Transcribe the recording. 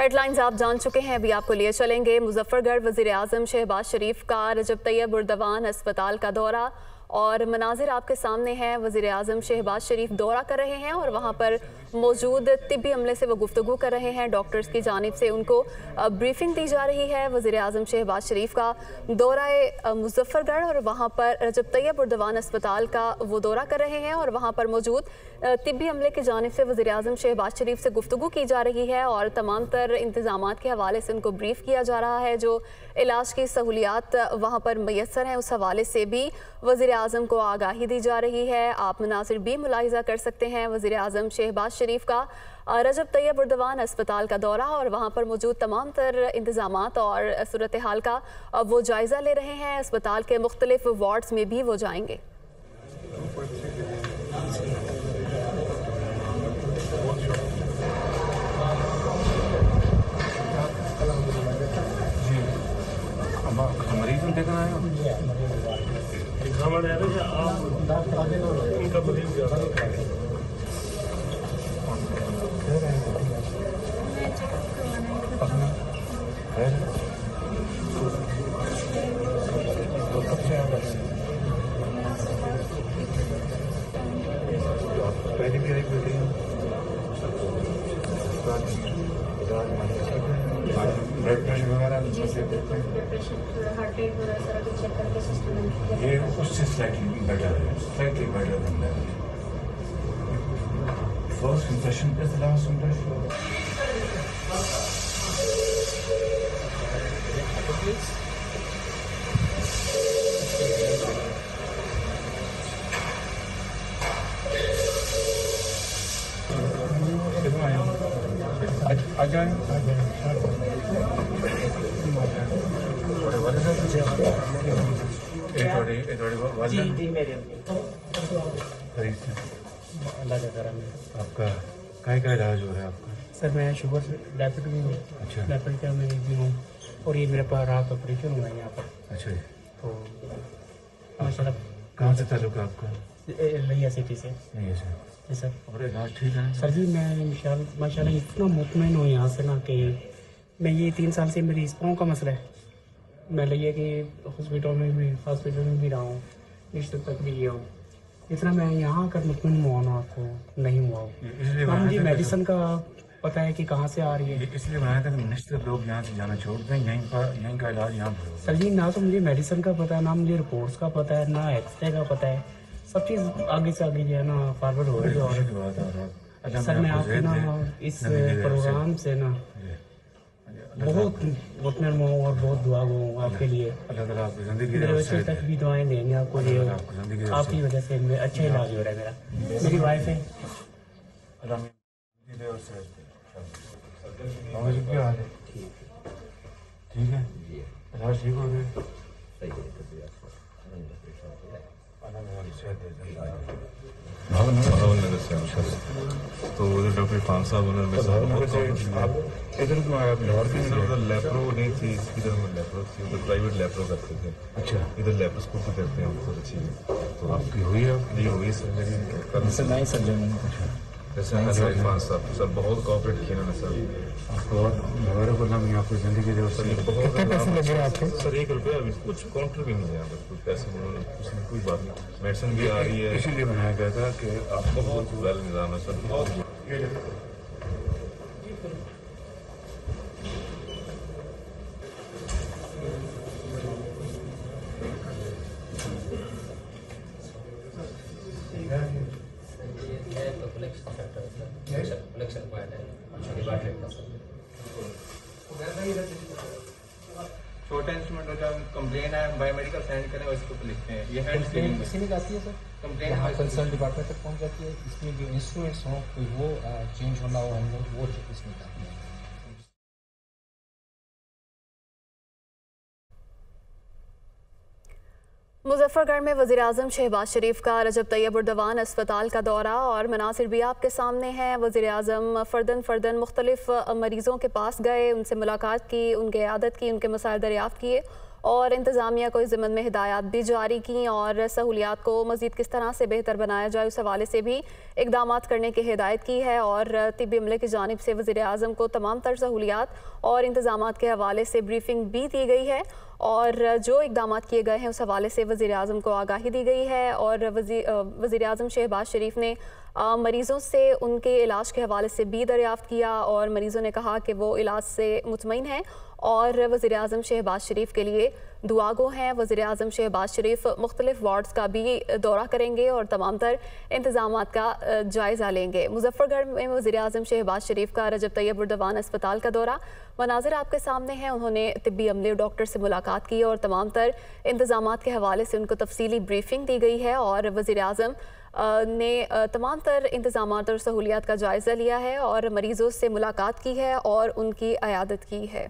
Headlines आप जान चुके हैं, अभी आपको लिए चलेंगे मुजफ्फरगढ़ वज़ीर अजम शहबाज शरीफ का रजब तैयब उर्दवान अस्पताल का दौरा। और मनाजिर आपके सामने हैं वज़ीर अजम शहबाज शरीफ दौरा कर रहे हैं और वहाँ पर मौजूद तिबी अमले से वो गुफ्तु कर रहे हैं। डॉक्टर्स की जानब से उनको ब्रीफिंग दी जा रही है। वज़ीर अजम शहबाज शरीफ का दौरा मुजफ्फरगढ़ और वहाँ पर रजब तैयब उर्दवान अस्पताल का वो दौरा कर रहे हैं और वहाँ पर मौजूद तिबी अमले की जानब से वजी अजम शहबाज शरीफ से गुफ्तु की जा रही है और तमाम तर इंतज़ाम के हवाले से उनको ब्रीफ किया जा रहा है, जो इलाज की सहूलियात वहाँ पर मैसर हैं। उस हवाले से भी वज़ी अजम को आगाही दी जा रही है। आप मुनासिर भी मुलाजा कर सकते हैं वज़ी अजम शहबाज शरीफ का। रजब तैयब उर्दवान अस्पताल का दौरा और वहाँ पर मौजूद तमाम तर इंतज़ाम और सूरत हाल का वो जायज़ा ले रहे हैं। अस्पताल के मुख्तलिफ़ वार्ड्स में भी वो जाएँगे मरीज़ देखना है उनका मरीज़ पहले भी एक मीटिंग ब्लड प्रेशर वगैरह ये उससे स्लाइटली बेटर है slightly better than that first last impression please आ जाए आपका काय का इलाज हो रहा है आपका? सर मैं शुगर से डायबिट भी हूँ। अच्छा। डायबिट का मैं भी हूँ और ये मेरे पास रात ऑपरेशन हुआ है यहाँ पर। अच्छा। तो माशा कहाँ से ताल्लुक है आपका? लिया सिटी से। जी सर। और ठीक है? सर जी मैं माशा इतना मुतमिन हूँ यहाँ से ना कि मैं ये तीन साल से मेरी पाँव का मसला है। मैं लिया कि हॉस्पिटल में भी हॉस्पिटल में भी रहा हूँ निश्चित तक भी गया हूँ। इतना मैं यहाँ आकर मुतमिन हुआ ना आपको नहीं हुआ हूँ। मुझे मेडिसिन का पता है कि कहाँ से आ रही है। इसलिए बनाया था कि निश्चित लोग यहाँ से जाना छोड़ते हैं यहीं पर यहीं का इलाज यहाँ पर सर जी ना तो मुझे मेडिसिन का पता है ना मुझे रिपोर्ट्स का पता है ना एक्सरे का पता है। सब चीज़ आगे से आगे जो है ना फॉरवर्ड हो रही है। सर मैं आपके ना इस प्रोग्राम से ना बहुत घुटने में और बहुत दुआ हूँ आपके लिए। मेरे बच्चे तक भी दुआएँ देंगे आपको लिए आपकी वजह से अच्छा इलाज हो रहा है मेरा। मेरी वाइफ है। ठीक है। ठीक हो गया? भावनगर से तो उधर डॉक्टर खान साहब उन्होंने इधर आया लाहौर के उधर लेप्रो नहीं थी इधर में लेप्रो थी उधर प्राइवेट लेप्रो करते थे। अच्छा। इधर लेप्रोस्कोपी करते हैं बहुत अच्छी तो आपकी हुई है? जी हुई सर मेरी सर नहीं सर अच्छा। जैसे साहब सर बहुत कॉपरेट किया उन्होंने सर आपको मेरे को आपको ज़िंदगी दे सर कितने पैसे लगे आपके? सर एक रुपया अभी कुछ काउंटर भी नहीं है यहाँ पर कुछ पैसे उन्होंने कुछ नहीं कोई बात नहीं। मेडिसिन भी आ रही है। इसीलिए बनाया गया था कि आपका बहुत वेल निज़ाम है सर बहुत छोटा इंस्ट्रूमेंट होता है कंप्लेन है बायोमेडिकल सेंड करें और इसको लिखते हैं। ये हैंड स्क्रीनिंग किसी ने आती है सर कंप्लेन यहाँ कंसर्न डिपार्टमेंट तक पहुँच जाती है। इसमें जो इंस्ट्रूमेंट्स हों कोई वो चेंज होना हो हम लोग वो इसमें करते हैं। मुजफ्फरगढ़ में वजी अजम शहबाज शरीफ का रजब तैयब उर्दवान अस्पताल का दौरा और मनासिर भी आपके सामने हैं। वजी अजम फ़र्दन फ़र्दन मुख्तलिफ़ मरीज़ों के पास गए, उनसे मुलाकात की, उनके आदत की, उनके मसायल दरियाफ़त किए और इंतज़ामिया को इस ज़मन में हिदायत भी जारी की और सहूलियात को मज़ीद किस तरह से बेहतर बनाया जाए उस हवाले से भी इकदाम करने की हिदायत की है और तबी अमले की जानब से वज़ी अजम को तमाम तर सहूलियात और इंतज़ाम के हवाले से ब्रीफिंग भी दी गई है और जो इकदाम किए गए हैं उस हवाले से वज़ी अजम को आगाही दी गई है और वज़ी अजम शहबाज शरीफ ने मरीज़ों से उनके इलाज के हवाले से भी दरियाफ़त किया और मरीज़ों ने कहा कि वो इलाज से मुतमिन हैं और वज़ी अजम शहबाज शरीफ के लिए दुआ गो हैं। वज़ी अजम शहबाज शरीफ मुख्तलिफ़ वार्ड्स का भी दौरा करेंगे और तमाम तर इंतज़ाम का जायज़ा लेंगे। मुजफ्फरगढ़ में वज़ी अजम शहबाज शरीफ का रजब तैयब उर्दवान अस्पताल का दौरा। मनाजिर आपके सामने हैं। उन्होंने तबी अमले डॉक्टर से मुलाकात की और तमाम तर इंतज़ाम के हवाले से उनको तफसीली ब्रीफिंग दी गई है और वज़ी अजम ने तमाम तर इंतज़ाम और सहूलियात का जायज़ा लिया है और मरीज़ों से मुलाकात की है और उनकी अयादत की है।